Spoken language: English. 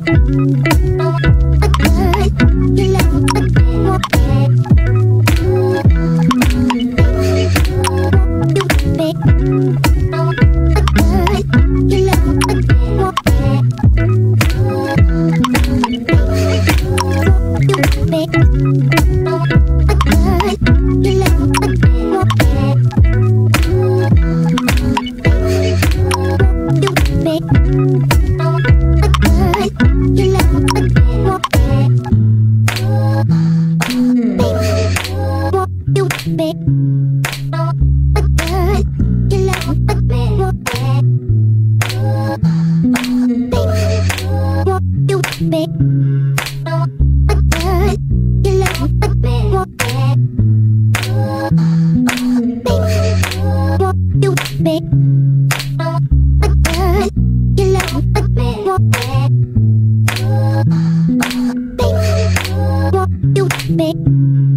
Thank you. Baby,